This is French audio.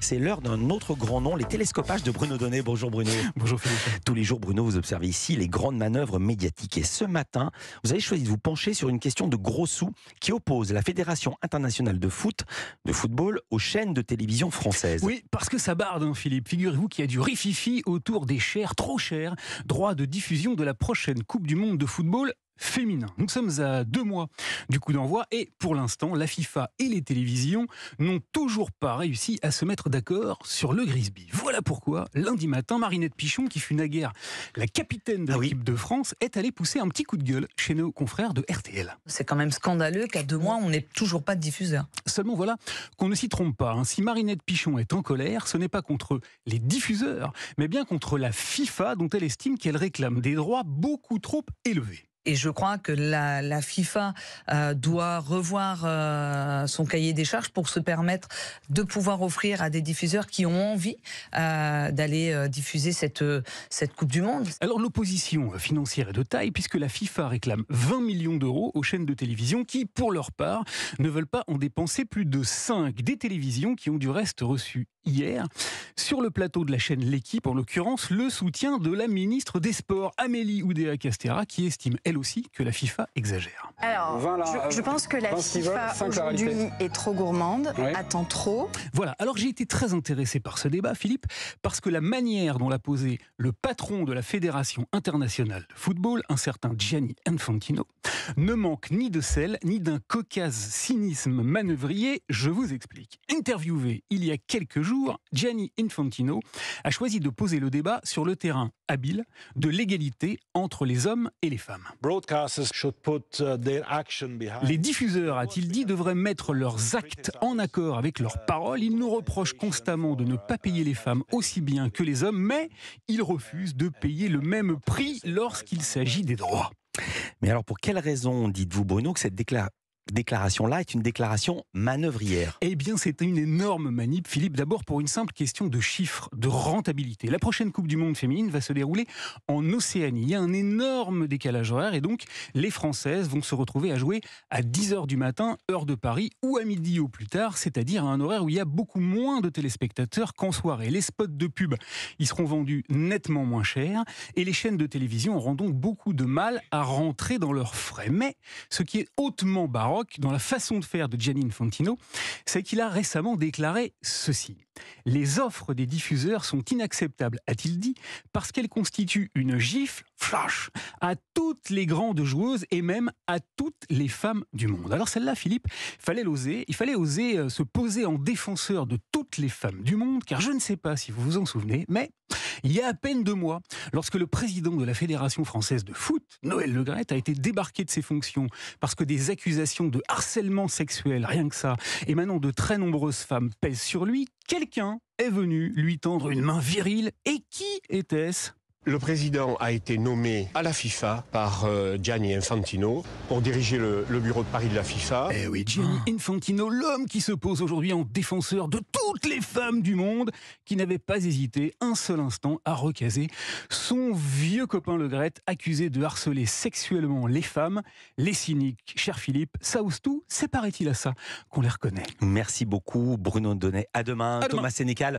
C'est l'heure d'un autre grand nom, les télescopages de Bruno Donnet. Bonjour Bruno. Bonjour Philippe. Tous les jours, Bruno, vous observez ici les grandes manœuvres médiatiques. Et ce matin, vous avez choisi de vous pencher sur une question de gros sous qui oppose la Fédération internationale de foot, de football, aux chaînes de télévision françaises. Oui, parce que ça barde, hein, Philippe. Figurez-vous qu'il y a du rififi autour des chers, trop chers, droits de diffusion de la prochaine Coupe du Monde de football féminin. Nous sommes à deux mois du coup d'envoi et pour l'instant, la FIFA et les télévisions n'ont toujours pas réussi à se mettre d'accord sur le Grisby. Voilà pourquoi, lundi matin, Marinette Pichon, qui fut naguère la capitaine de Ah oui. l'équipe de France, est allée pousser un petit coup de gueule chez nos confrères de RTL. C'est quand même scandaleux qu'à deux mois, on n'ait toujours pas de diffuseur. Seulement voilà qu'on ne s'y trompe pas. hein. Si Marinette Pichon est en colère, ce n'est pas contre les diffuseurs, mais bien contre la FIFA dont elle estime qu'elle réclame des droits beaucoup trop élevés. Et je crois que la, FIFA euh, doit revoir euh, son cahier des charges pour se permettre de pouvoir offrir à des diffuseurs qui ont envie euh, d'aller diffuser cette, cette Coupe du Monde. Alors l'opposition financière est de taille puisque la FIFA réclame 20 millions d'euros aux chaînes de télévision qui, pour leur part, ne veulent pas en dépenser plus de 5. Des télévisions qui ont du reste reçu hier sur le plateau de la chaîne L'équipe, en l'occurrence le soutien de la ministre des Sports, Amélie Oudéa-Castera, qui estime elle aussi que la FIFA exagère. Alors, Voilà, je, je pense que la FIFA aujourd'hui est trop gourmande, Ouais. attend trop. Voilà, alors j'ai été très intéressé par ce débat, Philippe, parce que la manière dont l'a posé le patron de la Fédération internationale de football, un certain Gianni Infantino, ne manque ni de sel, ni d'un cocasse cynisme manœuvrier, je vous explique. Interviewé il y a quelques jours, Gianni Infantino a choisi de poser le débat sur le terrain habile de l'égalité entre les hommes et les femmes. broadcasters should put uh, their action behind. Les diffuseurs, a-t-il dit, devraient mettre leurs actes en accord avec leurs paroles. Ils nous reprochent constamment de ne pas payer les femmes aussi bien que les hommes, mais ils refusent de payer le même prix lorsqu'il s'agit des droits. Mais alors, pour quelle raison dites-vous, Bruno, que cette décla- déclaration-là est une déclaration manœuvrière Eh bien, c'est une énorme manip, Philippe. D'abord pour une simple question de chiffres, de rentabilité. La prochaine Coupe du Monde féminine va se dérouler en Océanie. Il y a un énorme décalage horaire et donc les Françaises vont se retrouver à jouer à 10h du matin, heure de Paris, ou à midi au plus tard, c'est-à-dire à un horaire où il y a beaucoup moins de téléspectateurs qu'en soirée. Les spots de pub, ils seront vendus nettement moins cher et les chaînes de télévision auront donc beaucoup de mal à rentrer dans leurs frais. Mais ce qui est hautement baroque dans la façon de faire de Gianni Infantino, c'est qu'il a récemment déclaré ceci. Les offres des diffuseurs sont inacceptables, a-t-il dit, parce qu'elles constituent une gifle, flash, à toutes les grandes joueuses et même à toutes les femmes du monde. Alors celle-là, Philippe, fallait l'oser. Il fallait oser euh, se poser en défenseur de toutes les femmes du monde, car je ne sais pas si vous vous en souvenez, mais il y a à peine deux mois, lorsque le président de la Fédération française de foot, Noël Legrette, a été débarqué de ses fonctions parce que des accusations de harcèlement sexuel, rien que ça, émanant de très nombreuses femmes pèsent sur lui, quelqu'un est venu lui tendre une main virile. Et qui était-ce? Le président a été nommé à la FIFA par euh, Gianni Infantino pour diriger le, le bureau de Paris de la FIFA. Eh oui, Gianni Infantino, l'homme qui se pose aujourd'hui en défenseur de toutes les femmes du monde, qui n'avait pas hésité un seul instant à recaser son vieux copain Le Gret, accusé de harceler sexuellement les femmes. Les cyniques, cher Philippe, ça ose tout, c'est paraît-il à ça qu'on les reconnaît. Merci beaucoup, Bruno Donnet. À demain, À demain. Thomas Sénécal.